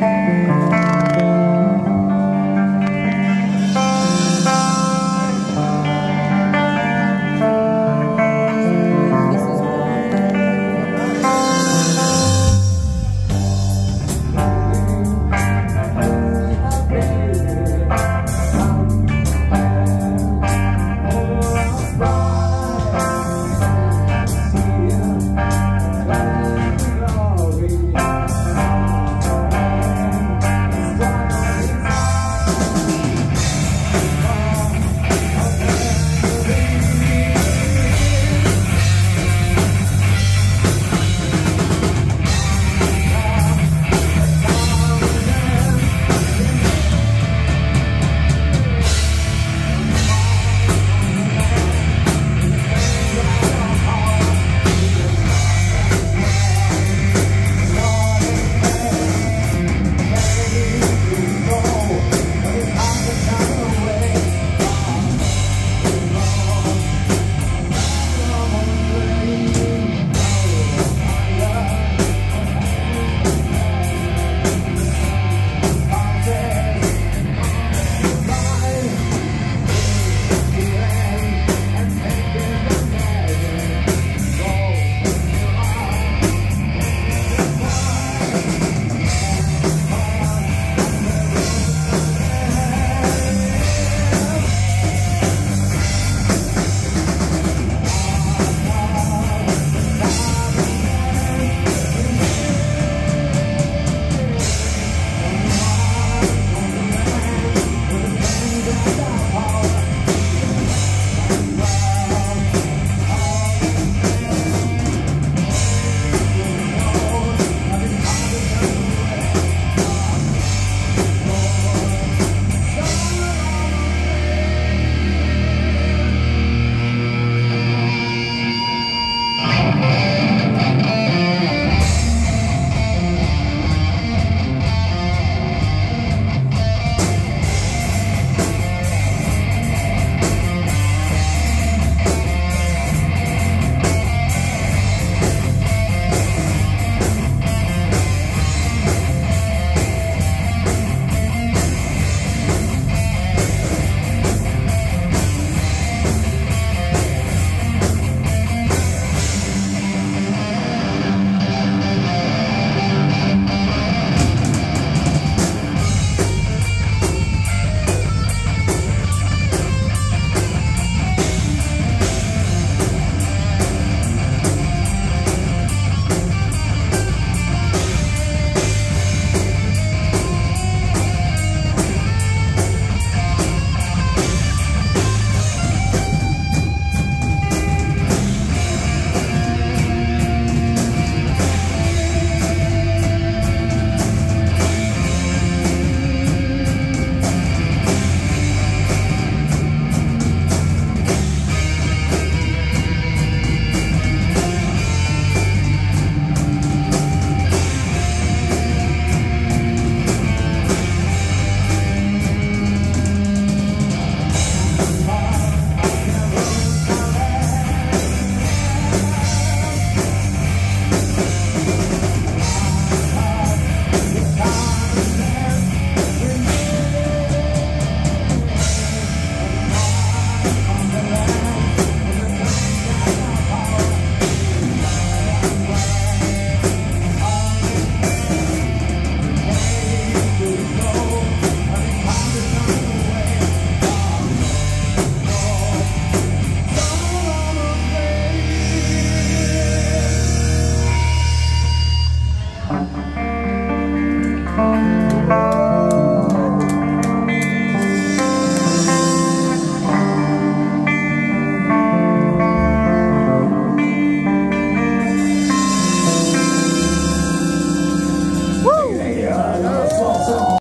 Música